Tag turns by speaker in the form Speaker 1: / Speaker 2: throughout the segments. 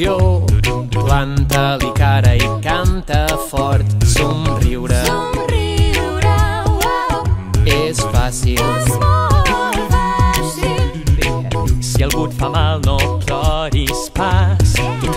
Speaker 1: il·lusió, planta-li cara i canta fort. Somriure
Speaker 2: Somriure, uau,
Speaker 1: és fàcil.
Speaker 2: és molt fàcil.
Speaker 3: Si algú et fa mal, no ploris pas.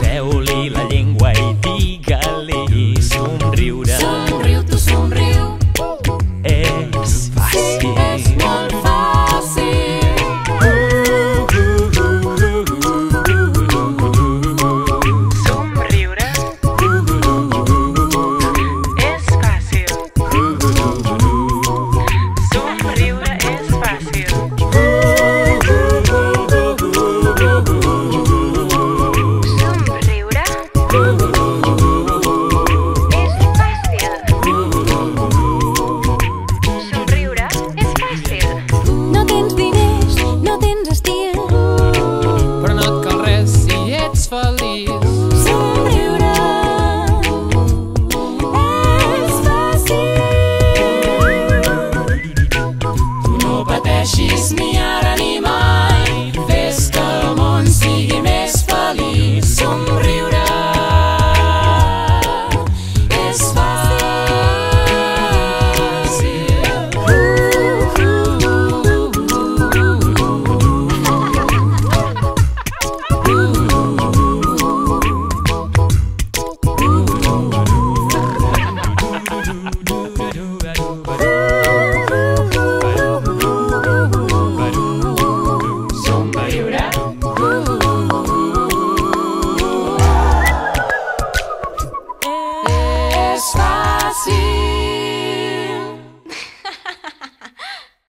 Speaker 3: kiss me assim.